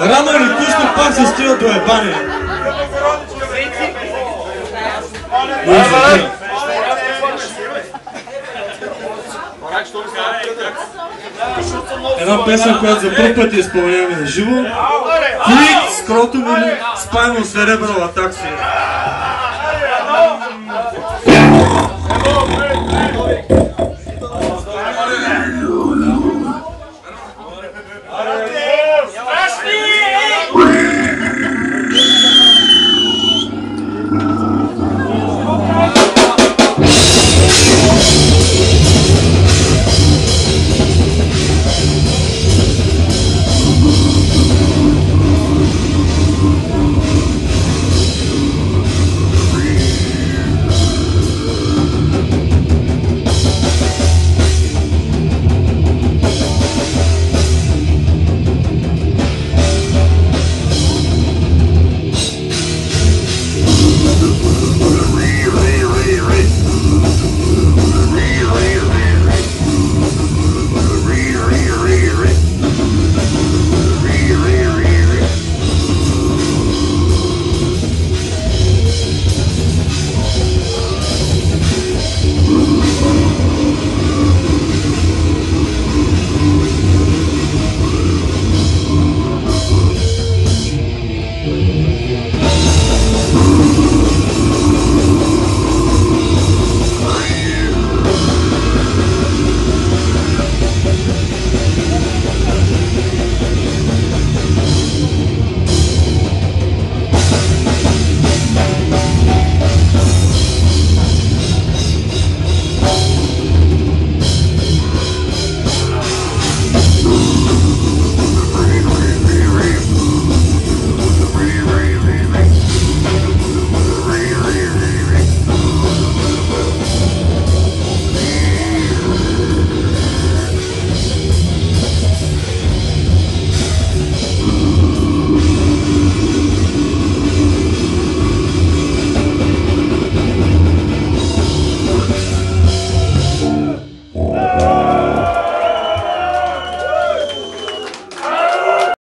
Рано или късно пак се стига до ебане. Една песен, която за първ път изпълняваме на живо. Клик с кротови, спайно с ребра латакси.